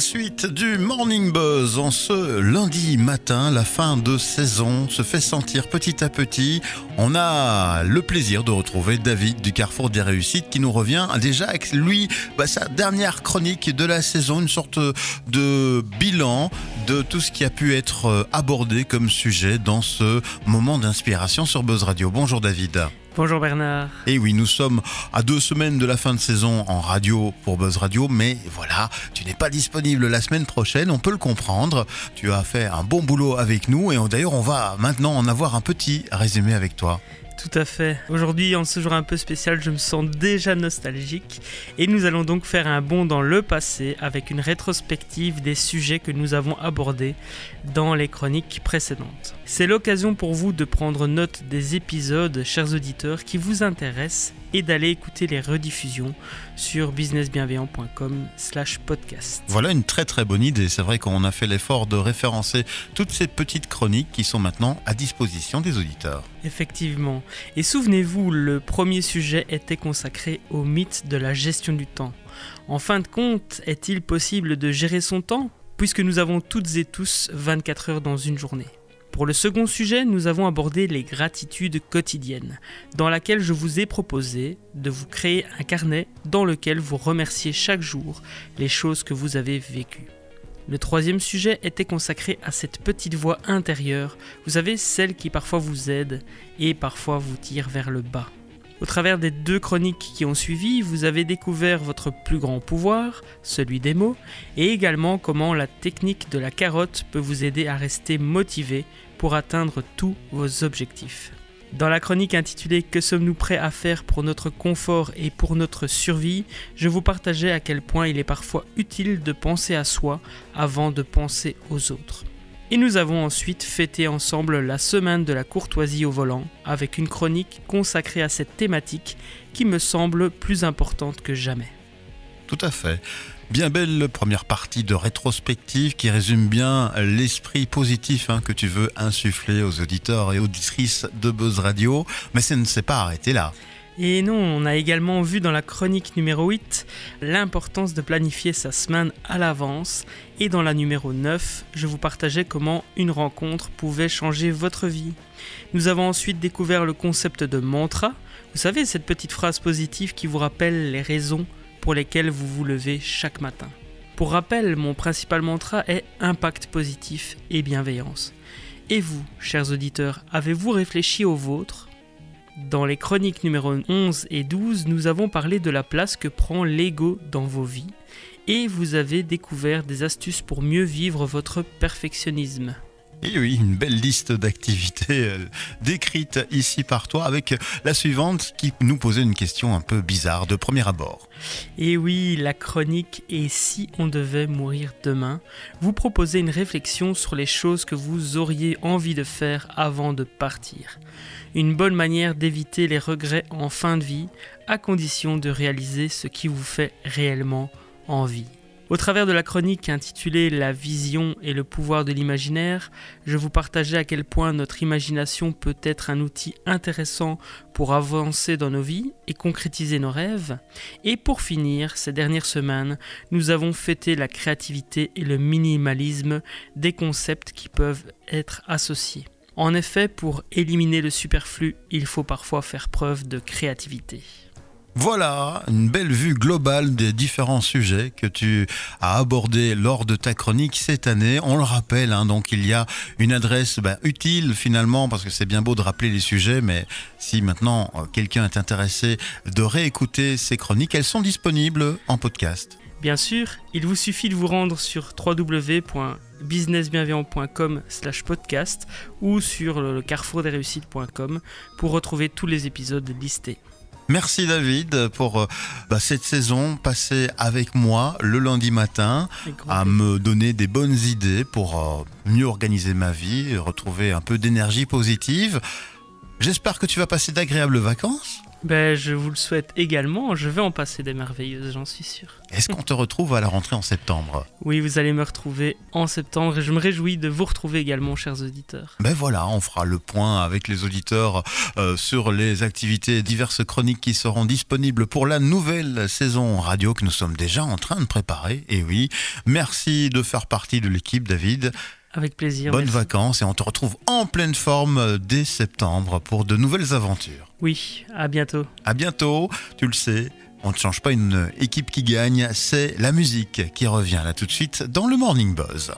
Suite du Morning Buzz en ce lundi matin, la fin de saison se fait sentir petit à petit. On a le plaisir de retrouver David du Carrefour des Réussites qui nous revient déjà avec lui bah, sa dernière chronique de la saison, une sorte de bilan de tout ce qui a pu être abordé comme sujet dans ce moment d'inspiration sur Buzz Radio. Bonjour David. Bonjour Bernard. Et oui, nous sommes à deux semaines de la fin de saison en radio pour Buzz Radio, mais voilà, tu n'es pas disponible la semaine prochaine, on peut le comprendre. Tu as fait un bon boulot avec nous et d'ailleurs on va maintenant en avoir un petit résumé avec toi. Tout à fait. Aujourd'hui, en ce jour un peu spécial, je me sens déjà nostalgique et nous allons donc faire un bond dans le passé avec une rétrospective des sujets que nous avons abordés dans les chroniques précédentes. C'est l'occasion pour vous de prendre note des épisodes, chers auditeurs, qui vous intéressent et d'aller écouter les rediffusions sur businessbienveillant.com slash podcast. Voilà une très très bonne idée. C'est vrai qu'on a fait l'effort de référencer toutes ces petites chroniques qui sont maintenant à disposition des auditeurs. Effectivement. Et souvenez-vous, le premier sujet était consacré au mythe de la gestion du temps. En fin de compte, est-il possible de gérer son temps puisque nous avons toutes et tous 24 heures dans une journée? Pour le second sujet, nous avons abordé les gratitudes quotidiennes, dans laquelle je vous ai proposé de vous créer un carnet dans lequel vous remerciez chaque jour les choses que vous avez vécues. Le troisième sujet était consacré à cette petite voix intérieure, vous savez, celle qui parfois vous aide et parfois vous tire vers le bas. Au travers des deux chroniques qui ont suivi, vous avez découvert votre plus grand pouvoir, celui des mots, et également comment la technique de la carotte peut vous aider à rester motivé pour atteindre tous vos objectifs. Dans la chronique intitulée Que sommes-nous prêts à faire pour notre confort et pour notre survie, je vous partageais à quel point il est parfois utile de penser à soi avant de penser aux autres. Et nous avons ensuite fêté ensemble la semaine de la courtoisie au volant avec une chronique consacrée à cette thématique qui me semble plus importante que jamais. Tout à fait. Bien belle première partie de rétrospective qui résume bien l'esprit positif hein, que tu veux insuffler aux auditeurs et auditrices de Buzz Radio, mais ça ne s'est pas arrêté là. Et non, on a également vu dans la chronique numéro 8 l'importance de planifier sa semaine à l'avance. Et dans la numéro 9, je vous partageais comment une rencontre pouvait changer votre vie. Nous avons ensuite découvert le concept de mantra. Vous savez, cette petite phrase positive qui vous rappelle les raisons pour lesquelles vous vous levez chaque matin. Pour rappel, mon principal mantra est impact positif et bienveillance. Et vous, chers auditeurs, avez-vous réfléchi au vôtre? Dans les chroniques numéro 11 et 12, nous avons parlé de la place que prend l'ego dans vos vies et vous avez découvert des astuces pour mieux vivre votre perfectionnisme. Et oui, une belle liste d'activités euh, décrites ici par toi avec la suivante qui nous posait une question un peu bizarre de premier abord. Et oui, la chronique Et si on devait mourir demain vous proposez une réflexion sur les choses que vous auriez envie de faire avant de partir. Une bonne manière d'éviter les regrets en fin de vie à condition de réaliser ce qui vous fait réellement envie. Au travers de la chronique intitulée La vision et le pouvoir de l'imaginaire, je vous partageais à quel point notre imagination peut être un outil intéressant pour avancer dans nos vies et concrétiser nos rêves. Et pour finir, ces dernières semaines, nous avons fêté la créativité et le minimalisme des concepts qui peuvent être associés. En effet, pour éliminer le superflu, il faut parfois faire preuve de créativité. Voilà, une belle vue globale des différents sujets que tu as abordés lors de ta chronique cette année. On le rappelle, hein, donc il y a une adresse bah, utile finalement, parce que c'est bien beau de rappeler les sujets, mais si maintenant euh, quelqu'un est intéressé de réécouter ces chroniques, elles sont disponibles en podcast. Bien sûr, il vous suffit de vous rendre sur www.businessbienveillant.com slash podcast ou sur le carrefourdesréussites.com pour retrouver tous les épisodes listés. Merci David pour euh, bah, cette saison passée avec moi le lundi matin à me donner des bonnes idées pour euh, mieux organiser ma vie, retrouver un peu d'énergie positive. J'espère que tu vas passer d'agréables vacances. Ben, je vous le souhaite également. Je vais en passer des merveilleuses, j'en suis sûr. Est-ce qu'on te retrouve à la rentrée en septembre? Oui, vous allez me retrouver en septembre et je me réjouis de vous retrouver également, chers auditeurs. Ben voilà, on fera le point avec les auditeurs euh, sur les activités diverses chroniques qui seront disponibles pour la nouvelle saison radio que nous sommes déjà en train de préparer. Et oui, merci de faire partie de l'équipe, David. Avec plaisir. Bonnes merci. vacances et on te retrouve en pleine forme dès septembre pour de nouvelles aventures. Oui, à bientôt. À bientôt, tu le sais. On ne change pas une équipe qui gagne, c'est la musique qui revient là tout de suite dans le Morning Buzz.